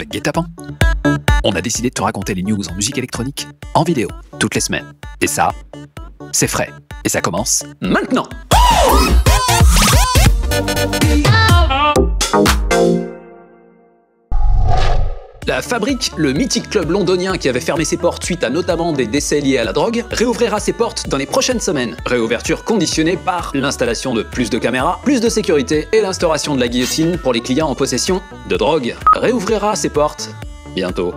avec. On a décidé de te raconter les news en musique électronique en vidéo toutes les semaines. Et ça, c'est frais. Et ça commence maintenant. La Fabrique, le mythique club londonien qui avait fermé ses portes suite à notamment des décès liés à la drogue, réouvrira ses portes dans les prochaines semaines. Réouverture conditionnée par l'installation de plus de caméras, plus de sécurité et l'instauration de la guillotine pour les clients en possession de drogue. Réouvrira ses portes bientôt.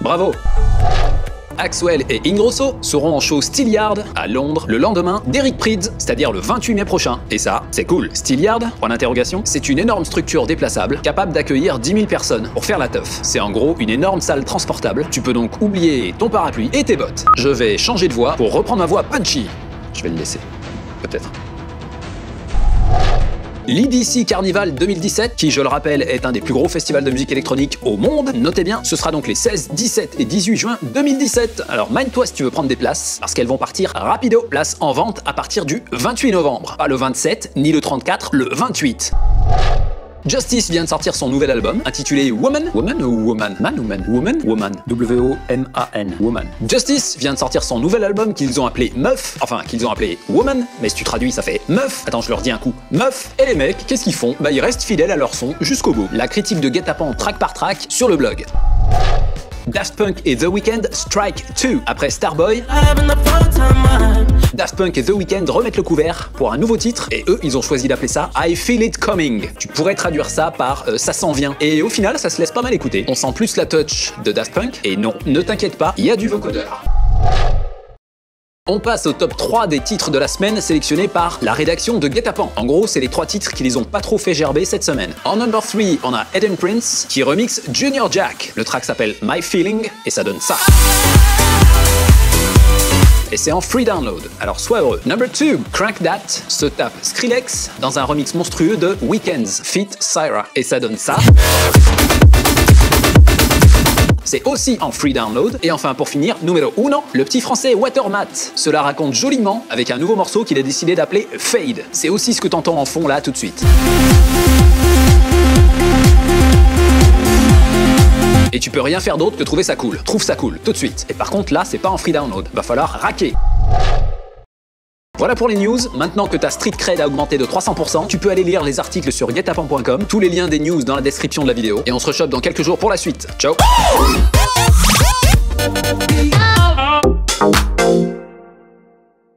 Bravo Axwell et Ingrosso seront en show Steelyard à Londres le lendemain d'Eric Prydz, c'est-à-dire le 28 mai prochain. Et ça, c'est cool. Steelyard, point d'interrogation, c'est une énorme structure déplaçable capable d'accueillir 10 000 personnes pour faire la teuf. C'est en gros une énorme salle transportable. Tu peux donc oublier ton parapluie et tes bottes. Je vais changer de voix pour reprendre ma voix punchy. Je vais le laisser. Peut-être. L'EDC Carnival 2017, qui je le rappelle est un des plus gros festivals de musique électronique au monde, notez bien, ce sera donc les 16, 17 et 18 juin 2017. Alors mind-toi si tu veux prendre des places, parce qu'elles vont partir rapido. Places en vente à partir du 28 novembre. Pas le 27, ni le 34, le 28. Justice vient de sortir son nouvel album intitulé Woman. Woman ou Woman? Man ou Man? Woman Woman. W-O-M-A-N. Woman. Justice vient de sortir son nouvel album qu'ils ont appelé Meuf. Enfin, qu'ils ont appelé Woman, mais si tu traduis, ça fait Meuf. Attends, je leur dis un coup. Meuf. Et les mecs, qu'est-ce qu'ils font? Bah, ils restent fidèles à leur son jusqu'au bout. La critique de Guetapan track par track sur le blog. Daft Punk et The Weeknd Strike 2 après Starboy. Daft Punk et The Weeknd remettent le couvert pour un nouveau titre et eux ils ont choisi d'appeler ça I Feel It Coming. Tu pourrais traduire ça par euh, ça s'en vient. Et au final ça se laisse pas mal écouter. On sent plus la touch de Daft Punk et non, ne t'inquiète pas, il y a du vocodeur. On passe au top 3 des titres de la semaine sélectionnés par la rédaction de Guetapan. En gros, c'est les trois titres qui les ont pas trop fait gerber cette semaine. En number 3, on a Eden Prince qui remixe Junior Jack. Le track s'appelle My Feeling et ça donne ça. Et c'est en free download, alors sois heureux. Number 2, Crank That se tape Skrillex dans un remix monstrueux de Weekends Feat Syra. Et ça donne ça. C'est aussi en free download. Et enfin, pour finir, numéro 1, le petit français Watermat. Cela raconte joliment avec un nouveau morceau qu'il a décidé d'appeler Fade. C'est aussi ce que t'entends en fond là tout de suite. Et tu peux rien faire d'autre que trouver ça cool. Trouve ça cool, tout de suite. Et par contre, là, c'est pas en free download. Va falloir raquer. Voilà pour les news. Maintenant que ta street cred a augmenté de 300%, tu peux aller lire les articles sur guetapan.com, tous les liens des news dans la description de la vidéo. Et on se rechoppe dans quelques jours pour la suite. Ciao